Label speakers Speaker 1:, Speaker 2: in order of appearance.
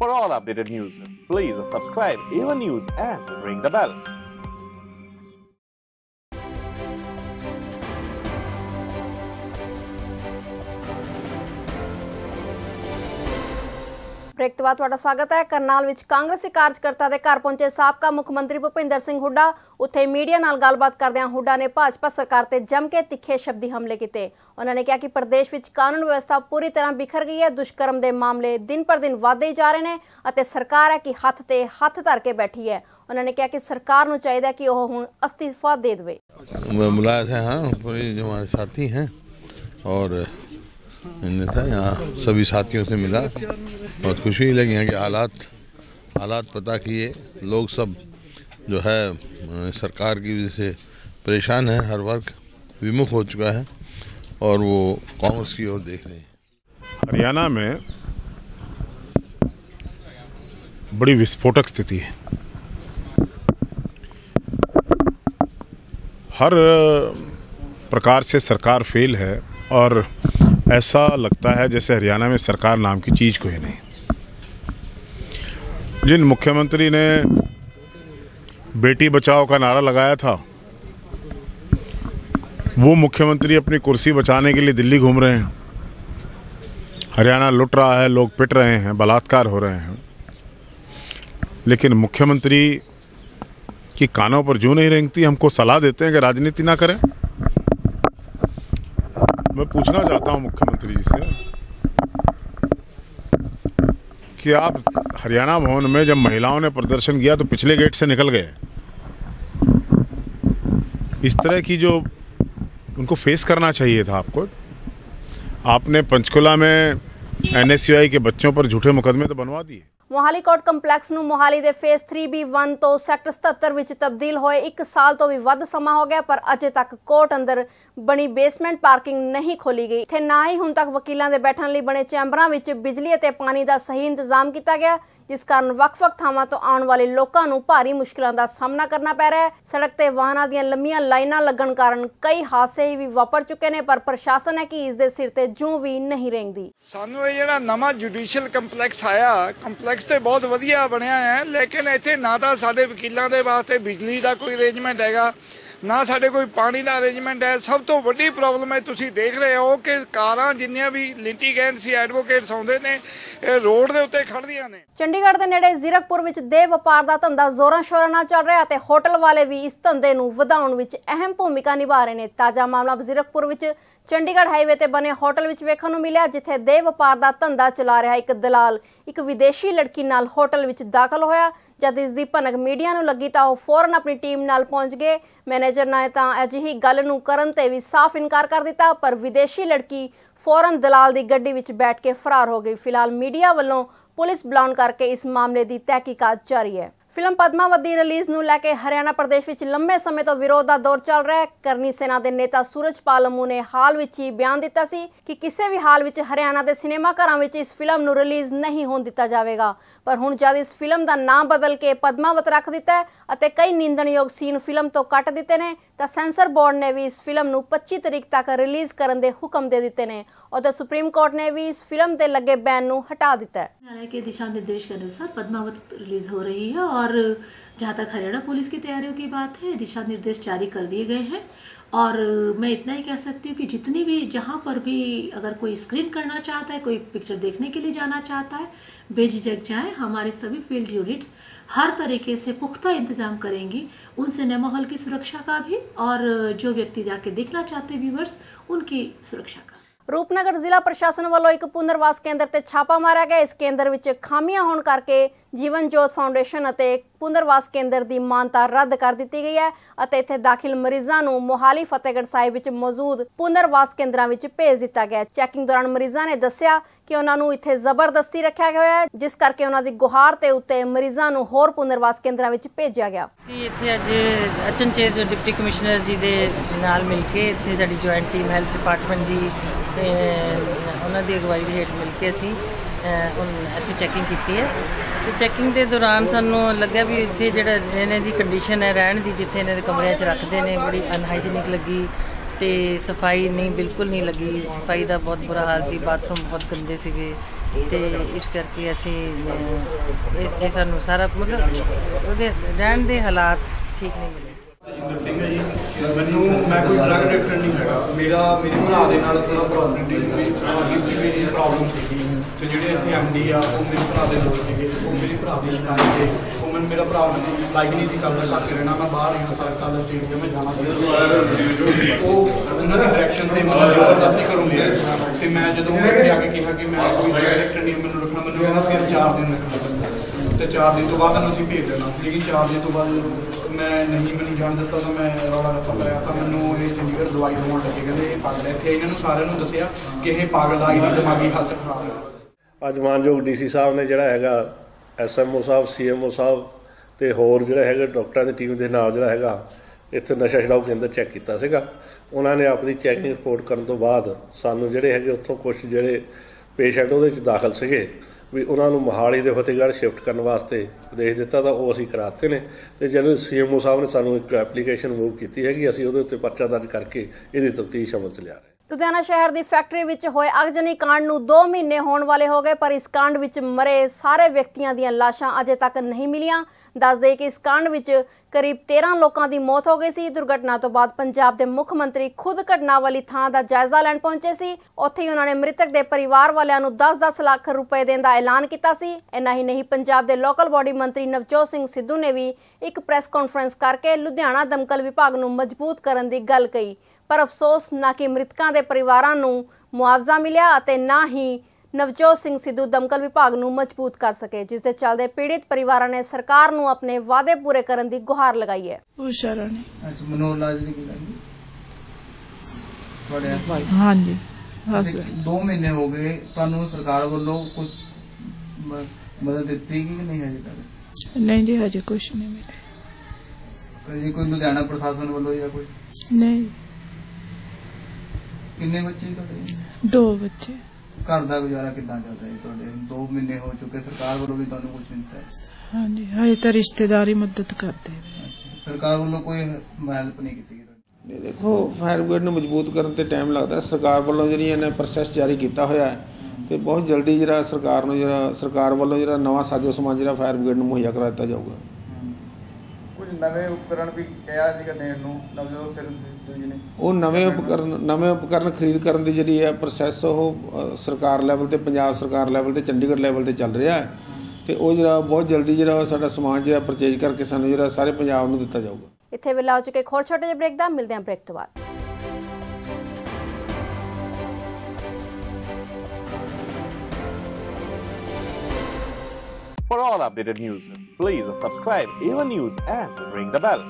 Speaker 1: For all updated news, please subscribe Ava News and ring the bell.
Speaker 2: Break ਤੋਂ ਬਾਅਦ ਤੁਹਾਡਾ ਸਵਾਗਤ ਹੈ ਕਰਨਾਲ ਵਿੱਚ ਕਾਂਗਰਸੀ ਕਾਰਜਕਰਤਾ ਦੇ ਘਰ ਪਹੁੰਚੇ ਸਾਬਕਾ ਮੁੱਖ ਮੰਤਰੀ ਭੁਪਿੰਦਰ ਸਿੰਘ ਹੁੱਡਾ ਉੱਥੇ ਮੀਡੀਆ ਨਾਲ ਗੱਲਬਾਤ ਕਰਦਿਆਂ ਹੁੱਡਾ ਨੇ ਭਾਜਪਾ ਸਰਕਾਰ ਤੇ ਜੰਮ ਕੇ ਤਿੱਖੇ ਸ਼ਬਦੀ ਹਮਲੇ ਕੀਤੇ ਉਹਨਾਂ ਨੇ ਕਿਹਾ ਕਿ ਪ੍ਰਦੇਸ਼ ਵਿੱਚ ਕਾਨੂੰਨ ਵਿਵਸਥਾ ਪੂਰੀ ਤਰ੍ਹਾਂ ਬਿਖਰ ਗਈ ਹੈ ਦੁਸ਼ਕਰਮ ਦੇ ਮਾਮਲੇ ਦਿਨ ਪਰ ਦਿਨ ਵਧਦੇ ਹੀ ਜਾ ਰਹੇ ਨੇ ਅਤੇ ਸਰਕਾਰ ਹੈ ਕਿ ਹੱਥ ਤੇ ਹੱਥ ਧਰ ਕੇ ਬੈਠੀ ਹੈ ਉਹਨਾਂ ਨੇ ਕਿਹਾ ਕਿ ਸਰਕਾਰ ਨੂੰ ਚਾਹੀਦਾ ਹੈ ਕਿ ਉਹ ਹੁਣ ਅਸਤੀਫਾ ਦੇ ਦੇਵੇ
Speaker 3: बुलाया था हाँ पूरे जो हमारे साथी हैं और नेता यहाँ सभी साथियों से मिला बहुत खुशी लगी यहाँ के हालात हालात पता किए। लोग सब जो है, सरकार की वजह से परेशान है, हर वर्ग विमुख हो चुका है और वो कांग्रेस की ओर देख रहे हैं।
Speaker 4: हरियाणा में बड़ी विस्फोटक स्थिति है। हर प्रकार से सरकार फेल है और ऐसा लगता है जैसे हरियाणा में सरकार नाम की चीज़ कोई नहीं। जिन मुख्यमंत्री ने बेटी बचाओ का नारा लगाया था, वो मुख्यमंत्री अपनी कुर्सी बचाने के लिए दिल्ली घूम रहे हैं। हरियाणा लुट रहा है, लोग पिट रहे हैं, बलात्कार हो रहे हैं। लेकिन मुख्यमंत्री की कानों पर जू नहीं रेंगती, हमको सलाह देते हैं कि राजनीति ना करें। मैं पूछना चाहता हूँ मुख्यमंत्री जी से कि आप हरियाणा भवन में जब महिलाओं ने प्रदर्शन किया तो पिछले गेट से निकल गए। इस तरह की जो उनको फेस करना चाहिए था आपको। आपने पंचकुला में एनएसयूआई के बच्चों पर झूठे मुकदमे तो बनवा दिए।
Speaker 2: ਮੋਹਾਲੀ ਕੋਰਟ ਕੰਪਲੈਕਸ ਨੂੰ ਮੋਹਾਲੀ ਦੇ ਫੇਸ 3B1 ਤੋਂ ਸੈਕਟਰ 77 ਵਿੱਚ ਤਬਦੀਲ ਹੋਏ 1 ਸਾਲ ਤੋਂ ਵੀ ਵੱਧ ਸਮਾਂ ਹੋ ਗਿਆ, ਪਰ ਅਜੇ ਤੱਕ ਕੋਰਟ ਅੰਦਰ ਬਣੀ ਬੇਸਮੈਂਟ ਪਾਰਕਿੰਗ ਨਹੀਂ ਖੋਲੀ ਗਈ। ਇੱਥੇ ਨਾ ਹੀ ਹੁਣ ਤੱਕ ਵਕੀਲਾਂ ਦੇ ਬੈਠਣ ਲਈ ਬਣੇ ਚੈਂਬਰਾਂ ਵਿੱਚ ਬਿਜਲੀ ਅਤੇ ਪਾਣੀ ਦਾ ਸਹੀ ਇੰਤਜ਼ਾਮ ਕੀਤਾ ਗਿਆ। ਜਿਸ ਕਾਰਨ ਵੱਖ-ਵੱਖ ਥਾਵਾਂ ਤੋਂ ਆਉਣ ਵਾਲੇ ਲੋਕਾਂ ਨੂੰ ਭਾਰੀ ਮੁਸ਼ਕਲਾਂ ਦਾ ਸਾਹਮਣਾ ਕਰਨਾ ਪੈ ਰਿਹਾ ਹੈ। ਸੜਕ ਤੇ ਵਾਹਨਾਂ ਦੀਆਂ ਲੰਮੀਆਂ ਲਾਈਨਾਂ ਲੱਗਣ ਕਾਰਨ ਕਈ ਹਾਦਸੇ ਵੀ ਵਾਪਰ ਚੁੱਕੇ ਨੇ, ਪਰ ਪ੍ਰਸ਼ਾਸਨ ਹੈ ਕਿ ਇਸ ਦੇ ਸਿਰ ਤੇ ਜੂੰ ਵੀ ਨਹੀਂ ਰਹਿੰਦੀ।
Speaker 5: ਸਾਨੂੰ ਇਹ ਜਿਹੜਾ ਨਵਾਂ ਜੁਡੀਸ਼ੀਅਲ ਕੰਪਲੈਕਸ ਆਇਆ, ਕੰਪਲੈਕਸ ਤੇ ਬਹੁਤ ਵਧੀਆ ਬਣਿਆ ਹੈ, ਲੇਕਿਨ ਇੱਥੇ ਨਾ ਤਾਂ ਸਾਡੇ ਵਕੀਲਾਂ ਦੇ ਵਾਸਤੇ ਬਿਜਲੀ ਦਾ ਕੋਈ ਅਰੇਂਜਮੈਂਟ ਹੈਗਾ ਨਾ ਸਾਡੇ ਕੋਈ ਪਾਣੀ ਦਾ ਅਰੇਂਜਮੈਂਟ ਹੈ। ਸਭ ਤੋਂ ਵੱਡੀ ਪ੍ਰੋਬਲਮ ਹੈ, ਤੁਸੀਂ ਦੇਖ ਰਹੇ ਹੋ ਕਿ ਕਾਰਾਂ ਜਿੰਨੀਆਂ ਵੀ ਲਿਟੀਗੈਂਟ ਸੀ ਐਡਵੋਕੇਟਸ ਆਉਂਦੇ ਨੇ, ਇਹ ਰੋਡ ਦੇ ਉੱਤੇ ਖੜਦੀਆਂ ਨੇ।
Speaker 2: ਚੰਡੀਗੜ੍ਹ ਦੇ ਨੇੜੇ ਜ਼ੀਰਕਪੁਰ ਵਿੱਚ ਦੇਹ ਵਪਾਰ ਦਾ ਧੰਦਾ ਜ਼ੋਰਾਂ ਸ਼ੋਰਾਂ ਨਾਲ ਚੱਲ ਰਿਹਾ ਅਤੇ ਹੋਟਲ ਵਾਲੇ ਵੀ ਇਸ ਧੰਦੇ ਨੂੰ ਵਧਾਉਣ ਵਿੱਚ ਅਹਿਮ ਭੂਮਿਕਾ ਨਿਭਾ ਰਹੇ ਨੇ। ਤਾਜ਼ਾ ਮਾਮਲਾ ਜ਼ੀਰਕਪੁਰ ਵਿੱਚ ਚੰਡੀਗੜ੍ਹ ਹਾਈਵੇ ਤੇ ਬਣੇ ਹੋਟਲ ਵਿੱਚ ਵੇਖਣ ਨੂੰ ਮਿਲਿਆ, ਜਿੱਥੇ ਦੇ ਵਪਾਰ ਦਾ ਧੰਦਾ ਚਲਾ ਰਿਹਾ ਇੱਕ ਦਲਾਲ। ਇੱਕ ਵਿਦੇਸ਼ੀ ਲੜਕੀ ਨਾਲ ਹੋਟਲ ਵਿੱਚ ਦਾਖਲ ਹੋਇਆ। ਜਦ ਇਸ ਦੀ ਭਨਕ ਮੀਡੀਆ ਨੂੰ ਲੱਗੀ ਤਾਂ ਉਹ ਫੌਰਨ ਆਪਣੀ ਟੀਮ ਨਾਲ ਪਹੁੰਚ ਗਏ। ਮੈਨੇਜਰ ਨੇ ਤਾਂ ਅਜਿਹੀ ਗੱਲ ਨੂੰ ਕਰਨ ਤੇ ਵੀ ਸਾਫ਼ ਇਨਕਾਰ ਕਰ ਦਿੱਤਾ, ਪਰ ਵਿਦੇਸ਼ੀ ਲੜਕੀ ਫੌਰਨ ਦਲਾਲ ਦੀ ਗੱਡੀ ਵਿੱਚ ਬੈਠ ਕੇ ਫਰਾਰ ਹੋ ਗਈ। ਫਿਲਹਾਲ ਮੀਡੀਆ ਵੱਲੋਂ ਪੁਲਿਸ ਬੁਲਾਉਣ ਕਰਕੇ ਇਸ ਮਾਮਲੇ ਦੀ ਤਹਿਕੀਕਾਤ ਜਾਰੀ ਹੈ। ਫਿਲਮ ਪਦਮਾਵਤ ਦੀ ਰਿਲੀਜ਼ ਨੂੰ ਲੈ ਕੇ ਹਰਿਆਣਾ ਪ੍ਰਦੇਸ਼ ਵਿੱਚ ਲੰਮੇ ਸਮੇਂ ਤੋਂ ਵਿਰੋਧ ਦਾ ਦੌਰ ਚੱਲ ਰਿਹਾ ਹੈ। ਕਰਨੀ ਸੈਨਾ ਦੇ ਨੇਤਾ ਸੂਰਜਪਾਲ ਅਮੂ ਨੇ ਹਾਲ ਵਿੱਚ ਹੀ ਬਿਆਨ ਦਿੱਤਾ ਸੀ ਕਿ ਕਿਸੇ ਵੀ ਹਾਲ ਵਿੱਚ ਹਰਿਆਣਾ ਦੇ ਸਿਨੇਮਾ ਘਰਾਂ ਵਿੱਚ ਇਸ ਫਿਲਮ ਨੂੰ ਰਿਲੀਜ਼ ਨਹੀਂ ਹੋਣ ਦਿੱਤਾ ਜਾਵੇਗਾ। ਪਰ ਹੁਣ ਜਦ ਇਸ ਫਿਲਮ ਦਾ ਨਾਮ ਬਦਲ ਕੇ ਪਦਮਾਵਤ ਰੱਖ ਦਿੱਤਾ ਹੈ ਅਤੇ ਕਈ ਨਿੰਦਣਯੋਗ ਸੀਨ ਫਿਲਮ ਤੋਂ ਕੱਟ ਦਿੱਤੇ ਨੇ, ਤਾਂ ਸੈਂਸਰ ਬੋਰਡ ਨੇ ਵੀ ਇਸ ਫਿਲਮ ਨੂੰ 25 ਤਰੀਕ ਤੱਕ ਰਿਲੀਜ਼ ਕਰਨ ਦੇ ਹੁਕਮ ਦੇ ਦਿੱਤੇ ਨੇ। ਅਤੇ ਸੁਪਰੀਮ ਕੋਰਟ ਨੇ ਵੀ ਇਸ ਫਿਲਮ ਦੇ ਲੱਗੇ ਬੈਨ ਨੂੰ ਹਟਾ ਦਿੱਤਾ ਹੈ।
Speaker 6: ਹਰਿਆਣਾ ਕੇ ਦਿਸ਼ਾ ਨਿਰਦੇਸ਼ ਅਨੁਸਾਰ ਪਦਮਾਵਤ ਰਿਲੀਜ਼ ਹੋ ਰਹੀ ਹੈ और जहाँ तक हरियाणा पुलिस की तैयारियों की बात है, दिशा निर्देश जारी कर दिए गए हैं। और मैं इतना ही कह सकती हूँ कि जितनी भी जहाँ पर भी अगर कोई स्क्रीन करना चाहता है, कोई पिक्चर देखने के लिए जाना चाहता है, बेझिझक जाए। हमारे सभी फ़ील्ड यूनिट्स हर तरीके से पुख्ता इंतज़ाम करेंगी। उन सिनेमा हॉल की सुरक्षा का भी और जो व्यक्ति जाके देखना चाहते व्यूवर्स उनकी सुरक्षा का
Speaker 2: ਰੂਪਨਗਰ ਜ਼ਿਲ੍ਹਾ ਪ੍ਰਸ਼ਾਸਨ ਵੱਲੋਂ ਇੱਕ ਪੁਨਰਵਾਸ ਕੇਂਦਰ ਤੇ ਛਾਪਾ ਮਾਰਿਆ ਗਿਆ। ਇਸ ਕੇਂਦਰ ਵਿੱਚ ਖਾਮੀਆਂ ਹੋਣ ਕਰਕੇ ਜੀਵਨ ਜੋਤ ਫਾਊਂਡੇਸ਼ਨ ਅਤੇ ਪੁਨਰਵਾਸ ਕੇਂਦਰ ਦੀ ਮਾਨਤਾ ਰੱਦ ਕਰ ਦਿੱਤੀ ਗਈ ਹੈ ਅਤੇ ਇੱਥੇ ਦਾਖਲ ਮਰੀਜ਼ਾਂ ਨੂੰ ਮੋਹਾਲੀ ਫਤਿਹਗੜ੍ਹ ਸਾਹਿਬ ਵਿੱਚ ਮੌਜੂਦ ਪੁਨਰਵਾਸ ਕੇਂਦਰਾਂ ਵਿੱਚ ਭੇਜ ਦਿੱਤਾ ਗਿਆ ਚੈਕਿੰਗ ਦੌਰਾਨ ਮਰੀਜ਼ਾਂ ਨੇ ਦੱਸਿਆ ਕਿ ਉਹਨਾਂ ਨੂੰ ਇੱਥੇ ਜ਼ਬਰਦਸਤੀ ਰੱਖਿਆ ਗਿਆ ਹੈ, ਜਿਸ ਕਰਕੇ ਉਹਨਾਂ ਦੀ ਗੁਹਾਰ ਤੇ ਉੱਤੇ ਮਰੀਜ਼ਾਂ ਨੂੰ ਹੋਰ ਪੁਨਰਵਾਸ ਕੇਂਦਰਾਂ ਵਿੱਚ ਭੇਜਿਆ ਗਿਆ।
Speaker 7: ਅਸੀਂ ਇੱਥੇ ਅੱਜ ਅਚਨਚੇਤ ਡਿਪਟੀ ਕਮਿਸ਼ਨਰ ਜੀ ਦੇ ਨਾਲ ਮਿਲ ਕੇ ਇੱਥੇ ਸਾਡੀ ਜੁਆਇੰਟ ਟੀਮ ਹੈਲਥ ਡਿਪਾਰਟਮੈਂਟ ਦੀ ਤੇ ਉਹਨਾਂ ਦੀ ਅਗਵਾਈ ਦੇ ਹੇਠ ਮਿਲ ਕੇ ਅਸੀਂ ਇੱਥੇ ਚੈਕਿੰਗ ਕੀਤੀ ਹੈ। ਤੇ ਚੈਕਿੰਗ ਦੇ ਦੌਰਾਨ ਸਾਨੂੰ ਲੱਗਿਆ ਵੀ ਇੱਥੇ ਜਿਹੜਾ ਇਹਨਾਂ ਦੀ ਕੰਡੀਸ਼ਨ ਹੈ, ਰਹਿਣ ਦੀ, ਜਿੱਥੇ ਇਹਨਾਂ ਦੇ ਕਮਰਿਆਂ 'ਚ ਰੱਖਦੇ ਨੇ, ਬੜੀ ਅਨਹਾਈਜੀਨਿਕ ਲੱਗੀ ਤੇ ਸਫ਼ਾਈ ਨਹੀਂ, ਬਿਲਕੁਲ ਨਹੀਂ ਲੱਗੀ। ਸਫ਼ਾਈ ਦਾ ਬਹੁਤ ਬੁਰਾ ਹਾਲ ਸੀ ਬਾਥਰੂਮ ਬਹੁਤ ਗੰਦੇ ਸੀਗੇ ਤੇ ਇਸ ਕਰਕੇ ਅਸੀਂ ਇਹ ਇਹ ਸਾਨੂੰ ਸਾਰਾ ਮਤਲਬ ਉਹਦੇ ਰਹਿਣ ਦੇ ਹਾਲਾਤ ਠੀਕ ਨਹੀਂ ਮਿਲੇ।
Speaker 8: ਮੈਨੂੰ ਮੈਂ ਕੋਈ ਡਰਗ ਐਡਿਕਟ ਨਹੀਂ ਹੈਗਾ। ਮੇਰਾ, ਮੇਰੇ ਭਰਾ ਦੇ ਨਾਲ ਥੋੜਾ ਪ੍ਰੋਬਲਮ ਸੀ ਹਿਸਟਰੀ ਮੇਰੀ ਪ੍ਰੋਬਲਮ ਸੀਗੀ। ਤੇ ਜਿਹੜੇ ਇੱਥੇ ਐਮਡੀ ਆ, ਉਹ ਮੇਰੇ ਭਰਾ ਦੇ ਦੋਸਤ ਸੀਗੇ, ਉਹ ਮੇਰੇ ਭਰਾ ਦੀ ਸ਼ਿਕਾਇਤ ਤੇ ਉਹ ਮੈਨੂੰ, ਮੇਰਾ ਭਰਾ ਮੈਨੂੰ ਲਾਈਕ ਨਹੀਂ ਸੀ ਕਰਦਾ ਘਰ 'ਚ ਰਹਿਣਾ। ਮੈਂ ਬਾਹਰ ਨਹੀਂ ਸਾਲ ਸਾਲ ਸਟੇਡੀਅਮ ਵਿੱਚ ਜਾਣਾ ਸੀ। ਉਹ ਉਹਨਾਂ ਦੀ ਡਾਇਰੈਕਸ਼ਨ ਤੇ ਮੈਨੂੰ ਜ਼ਬਰਦਸਤੀ ਕਰੂੰਗੇ ਤੇ ਮੈਂ ਜਦੋਂ ਇੱਥੇ ਆ ਕੇ ਕਿਹਾ ਕਿ ਮੈਂ ਕੋਈ ਡਰਗ ਐਡਿਕਟ ਨਹੀਂ, ਮੈਨੂੰ ਰੱਖਣਾ, ਮੈਨੂੰ ਕਹਿੰਦਾ ਸਿਰਫ 4 ਦਿਨ ਰੱਖਣਾ ਪੈਂਦਾ। ਤੇ 4 ਦਿਨ ਤੋਂ ਬਾਅਦ ਤੁਹਾਨੂੰ ਅਸੀਂ ਭੇਜ ਦੇਣਾ। ਲੇਕਿਨ 4 ਦਿਨ ਤੋਂ ਬਾਅਦ ਮੈਂ ਨਹੀਂ, ਮੈਨੂੰ ਜਾਣ ਦਿੱਤਾ ਤਾਂ ਮੈਂ ਰੌਲਾ ਰੱਪਾ ਪਾਇਆ ਤਾਂ ਮੈਨੂੰ ਇਹ ਚੰਡੀਗੜ੍ਹ ਦਵਾਈ ਦਵਾਉਣ ਲੱਗੇ, ਕਹਿੰਦੇ ਇਹ ਪਾਗਲ ਹੈ। ਇੱਥੇ ਇਹਨਾਂ ਨੂੰ ਸਾਰਿਆਂ ਨੂੰ ਦੱਸਿਆ ਕਿ ਇਹ ਪਾਗਲ ਆ, ਇਹਦੀ ਦਿਮਾਗੀ ਹਾਲਤ ਖਰਾਬ ਹੈ।
Speaker 9: ਅੱਜ ਮਾਨਯੋਗ ਡੀਸੀ ਸਾਹਿਬ ਨੇ ਜਿਹੜਾ ਹੈਗਾ, ਐਸਐਮਓ ਸਾਹਿਬ, ਸੀਐਮਓ ਸਾਹਿਬ ਤੇ ਹੋਰ ਜਿਹੜਾ ਹੈਗਾ ਡਾਕਟਰਾਂ ਦੀ ਟੀਮ ਦੇ ਨਾਲ ਜਿਹੜਾ ਹੈਗਾ, ਇੱਥੇ ਨਸ਼ਾ ਛਡਾਊ ਕੇਂਦਰ ਚੈੱਕ ਕੀਤਾ ਸੀਗਾ। ਉਹਨਾਂ ਨੇ ਆਪਣੀ ਚੈਕਿੰਗ ਰਿਪੋਰਟ ਕਰਨ ਤੋਂ ਬਾਅਦ ਸਾਨੂੰ ਜਿਹੜੇ ਹੈਗੇ ਉੱਥੋਂ ਕੁਝ ਜਿਹੜੇ ਪੇਸ਼ੈਂਟ ਉਹਦੇ ਵਿੱਚ ਦਾਖਲ ਸੀਗੇ। ਵੀ ਉਹਨਾਂ ਨੂੰ ਮੋਹਾਲੀ ਦੇ ਫਤਿਹਗੜ੍ਹ ਸ਼ਿਫਟ ਕਰਨ ਵਾਸਤੇ ਦੇਖ ਦਿੱਤਾ ਤਾਂ ਉਹ ਅਸੀਂ ਕਰਾਤੇ ਨੇ। ਤੇ ਜਦੋਂ ਸੀਐਮਓ ਸਾਹਿਬ ਨੇ ਸਾਨੂੰ ਇੱਕ ਐਪਲੀਕੇਸ਼ਨ ਮੂਵ ਕੀਤੀ ਹੈਗੀ, ਅਸੀਂ ਉਹਦੇ ਉੱਤੇ ਪਰਚਾ ਦਰਜ ਕਰਕੇ ਇਹਦੀ ਤਫਤੀਸ਼ ਅਮਲ ਚ ਲਿਆ ਰਹੇ
Speaker 2: ਲੁਧਿਆਣਾ ਸ਼ਹਿਰ ਦੀ ਫੈਕਟਰੀ ਵਿੱਚ ਹੋਏ ਅਗਜਨੀ ਕਾਂਡ ਨੂੰ 2 ਮਹੀਨੇ ਹੋਣ ਵਾਲੇ ਹੋ ਗਏ, ਪਰ ਇਸ ਕਾਂਡ ਵਿੱਚ ਮਰੇ ਸਾਰੇ ਵਿਅਕਤੀਆਂ ਦੀਆਂ ਲਾਸ਼ਾਂ ਅਜੇ ਤੱਕ ਨਹੀਂ ਮਿਲੀਆਂ। ਦੱਸਦੇ ਕਿ ਇਸ ਕਾਂਡ ਵਿੱਚ ਕਰੀਬ 13 ਲੋਕਾਂ ਦੀ ਮੌਤ ਹੋ ਗਈ ਸੀ। ਦੁਰਘਟਨਾ ਤੋਂ ਬਾਅਦ ਪੰਜਾਬ ਦੇ ਮੁੱਖ ਮੰਤਰੀ ਖੁਦ ਘਟਨਾ ਵਾਲੀ ਥਾਂ ਦਾ ਜਾਇਜ਼ਾ ਲੈਣ ਪਹੁੰਚੇ ਸੀ। ਉੱਥੇ ਹੀ ਉਹਨਾਂ ਨੇ ਮ੍ਰਿਤਕ ਦੇ ਪਰਿਵਾਰ ਵਾਲਿਆਂ ਨੂੰ 10-10 ਲੱਖ ਰੁਪਏ ਦੇਣ ਦਾ ਐਲਾਨ ਕੀਤਾ ਸੀ। ਇੰਨਾ ਹੀ ਨਹੀਂ, ਪੰਜਾਬ ਦੇ ਲੋਕਲ ਬਾਡੀ ਮੰਤਰੀ ਨਵਜੋਤ ਸਿੰਘ ਸਿੱਧੂ ਨੇ ਵੀ ਇੱਕ ਪ੍ਰੈਸ ਕਾਨਫਰੰਸ ਕਰਕੇ ਲੁਧਿਆਣਾ ਦਮਕਲ ਵਿਭਾਗ ਨੂੰ ਮਜ਼ਬੂਤ ਕਰਨ ਦੀ ਗੱਲ ਕਹੀ। ਪਰ ਅਫਸੋਸ, ਨਾ ਕਿ ਮ੍ਰਿਤਕਾਂ ਦੇ ਪਰਿਵਾਰਾਂ ਨੂੰ ਮੁਆਵਜ਼ਾ ਮਿਲਿਆ ਅਤੇ ਨਾ ਹੀ ਨਵਜੋਤ ਸਿੰਘ ਸਿੱਧੂ ਦਮਕਲ ਵਿਭਾਗ ਨੂੰ ਮਜ਼ਬੂਤ ਕਰ ਸਕੇ ਜਿਸ ਦੇ ਚੱਲਦੇ ਪੀੜਿਤ ਪਰਿਵਾਰਾਂ ਨੇ ਸਰਕਾਰ ਨੂੰ ਆਪਣੇ ਵਾਅਦੇ ਪੂਰੇ ਕਰਨ ਦੀ ਗੁਹਾਰ ਲਗਾਈ ਹੈ।
Speaker 10: ਉਸ਼ਾ ਰਾਣੀ
Speaker 11: ਅੱਛਾ ਮਨੋਹਰ ਲਾਲ ਜੀ ਦੀ ਕੀ ਗੱਲ ਤੁਹਾਡੇ
Speaker 10: ਹਾਂਜੀ। ਹਸਬੈਂਡ
Speaker 11: 2 ਮਹੀਨੇ ਹੋ ਗਏ ਤੁਹਾਨੂੰ ਸਰਕਾਰ ਵੱਲੋਂ ਕੁਝ ਮਦਦ ਦਿੱਤੀ ਕਿ ਨਹੀਂ ਹਜੇ ਤੱਕ?
Speaker 10: ਨਹੀਂ ਜੀ ਹਜੇ ਕੁਛ ਨਹੀਂ ਮਿਲਿਆ।
Speaker 11: ਕਦੀ ਕੋਈ ਲੁਧਿਆਣਾ ਪ੍ਰਸ਼ਾਸਨ ਵੱਲੋਂ ਜਾਂ ਕੋਈ?
Speaker 10: ਨਹੀਂ।
Speaker 11: ਕਿੰਨੇ ਬੱਚੇ ਤੁਹਾਡੇ?
Speaker 10: ਦੋ ਬੱਚੇ।
Speaker 11: ਘਰ ਦਾ ਗੁਜ਼ਾਰਾ ਕਿੱਦਾਂ ਚੱਲ ਰਿਹਾ ਜੀ ਤੁਹਾਡੇ? 2 ਮਹੀਨੇ ਹੋ ਚੁੱਕੇ ਸਰਕਾਰ ਵੱਲੋਂ ਵੀ ਤੁਹਾਨੂੰ ਕੁਝ ਨਹੀਂ ਦਿੱਤਾ।
Speaker 10: ਹਾਂਜੀ ਹਜੇ ਤਾਂ ਰਿਸ਼ਤੇਦਾਰੀ ਮਦਦ ਕਰਦੇ ਨੇ।
Speaker 11: ਸਰਕਾਰ ਵੱਲੋਂ ਕੋਈ ਹੈਲਪ ਨਹੀਂ ਕੀਤੀ
Speaker 12: ਨਹੀਂ ਦੇਖੋ ਫਾਇਰ ਬ੍ਰਿਗੇਡ ਨੂੰ ਮਜ਼ਬੂਤ ਕਰਨ ਤੇ ਟਾਈਮ ਲੱਗਦਾ ਹੈ। ਸਰਕਾਰ ਵੱਲੋਂ ਜਿਹੜੀ ਇਹਨੇ ਪ੍ਰੋਸੈਸ ਜਾਰੀ ਕੀਤਾ ਹੋਇਆ ਹੈ ਤੇ ਬਹੁਤ ਜਲਦੀ ਜਿਹੜਾ ਸਰਕਾਰ ਨੂੰ ਜਿਹੜਾ ਸਰਕਾਰ ਵੱਲੋਂ ਜਿਹੜਾ ਨਵਾਂ ਸਾਜੋ ਸਮਾਨ ਜਿਹੜਾ ਫਾਇਰ ਬ੍ਰਿਗੇਡ ਨੂੰ ਮੁਹੱਈਆ ਕਰਾ ਦਿੱਤਾ ਜਾਊਗਾ।
Speaker 11: ਕੁਝ ਨਵੇਂ ਉਪਕਰਣ ਵੀ ਕਿਹਾ ਸੀਗਾ ਦੇਣ ਨੂੰ ਨਵਜੋਤ ਨੇ
Speaker 12: ਉਹ ਨਵੇਂ ਉਪਕਰਨ ਨਵੇਂ ਉਪਕਰਨ ਖਰੀਦ ਕਰਨ ਦੀ ਜਿਹੜੀ ਹੈ ਪ੍ਰੋਸੈਸ ਉਹ ਸਰਕਾਰ ਲੈਵਲ ਤੇ ਪੰਜਾਬ ਸਰਕਾਰ ਲੈਵਲ ਤੇ ਚੰਡੀਗੜ੍ਹ ਲੈਵਲ ਤੇ ਚੱਲ ਰਿਹਾ ਹੈ। ਤੇ ਉਹ ਜਿਹੜਾ ਬਹੁਤ ਜਲਦੀ ਜਿਹੜਾ ਸਾਡਾ ਸਮਾਨ ਜਿਹੜਾ ਪਰਚੇਜ ਕਰਕੇ ਸਾਨੂੰ ਜਿਹੜਾ ਸਾਰੇ ਪੰਜਾਬ ਨੂੰ ਦਿੱਤਾ ਜਾਊਗਾ।
Speaker 2: ਇੱਥੇ ਵੇਲਾ ਹੋ ਚੁੱਕੇ ਹੋਰ ਛੋਟੇ ਜਿਹੇ ਬ੍ਰੇਕ ਦਾ ਮਿਲਦੇ ਹਾਂ ਬ੍ਰੇਕ ਤੋਂ ਬਾਅਦ।
Speaker 1: For all updated news, please subscribe Ava News and ring the bell.